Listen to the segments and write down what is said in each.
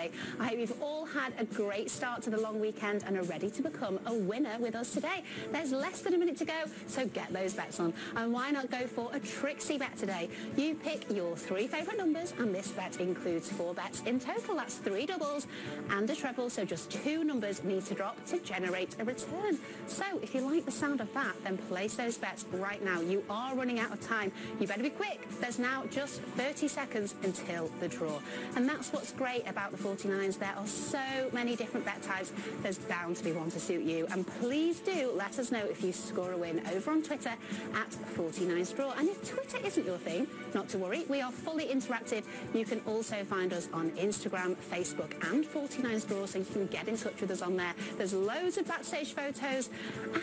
birthday. I hope you've all had a great start to the long weekend and are ready to become a winner with us today. There's less than a minute to go, so get those bets on. And why not go for a Trixie bet today? You pick your three favourite numbers, and this bet includes four bets in total. That's three doubles and a treble, so just two numbers need to drop to generate a return. So if you like the sound of that, then place those bets right now. You are running out of time. You better be quick. There's now just 30 seconds until the draw. And that's what's great about the 49s. There are so many different bet types. There's bound to be one to suit you. And please do let us know if you score a win over on Twitter at 49straw. And if Twitter isn't your thing, not to worry. We are fully interactive. You can also find us on Instagram, Facebook and 49straw so you can get in touch with us on there. There's loads of backstage photos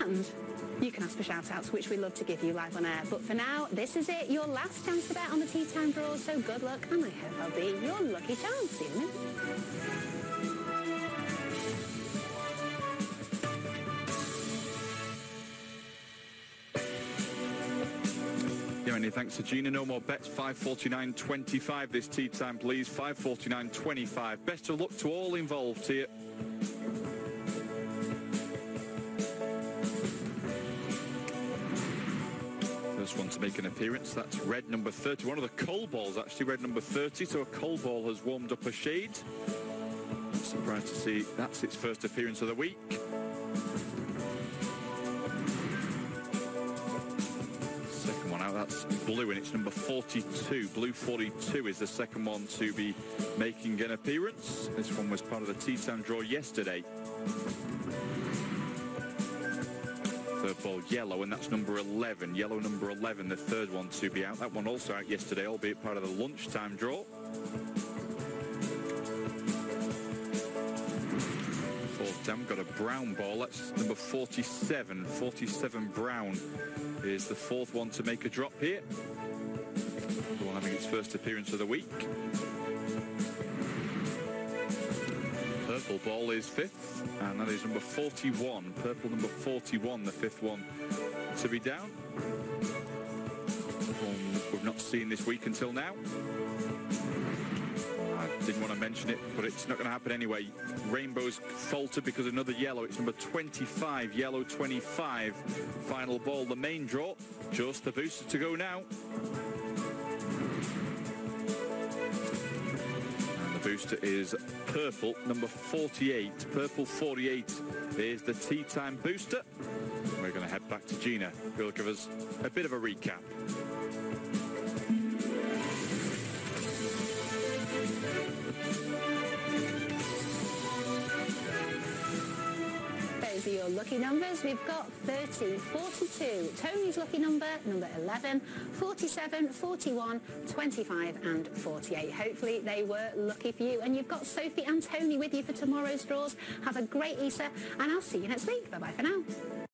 and you can ask for shout-outs, which we love to give you live on air. But for now, this is it, your last chance to bet on the Tea Time Draw. So good luck, and I hope I'll be your lucky charm. See you. Many thanks to Gina. No more bets. 549.25 this tea time, please. 549.25. Best of luck to all involved here. First one to make an appearance, that's red number 30. One of the coal balls, actually, red number 30. So a coal ball has warmed up a shade. Surprised to see that's its first appearance of the week. Second one out, that's blue, and it's number 42. Blue 42 is the second one to be making an appearance. This one was part of the time draw yesterday. Third ball yellow, and that's number 11. Yellow number 11, the third one to be out. That one also out yesterday, albeit part of the lunchtime draw. Fourth down, got a brown ball. That's number 47. 47 brown is the fourth one to make a drop here. The one having its first appearance of the week. Purple ball is fifth, and that is number 41. Purple number 41, the fifth one to be down. One we've not seen this week until now. I didn't want to mention it, but it's not going to happen anyway. Rainbow's faltered because another yellow. It's number 25, yellow 25. Final ball, the main draw. Just the booster to go now. Is purple, number 48. Purple 48 is the tea time booster. We're going to head back to Gina, who'll give us a bit of a recap. Lucky numbers. We've got 30, 42. Tony's lucky number, number 11, 47, 41, 25 and 48. Hopefully they were lucky for you. And you've got Sophie and Tony with you for tomorrow's draws. Have a great Easter and I'll see you next week. Bye-bye for now.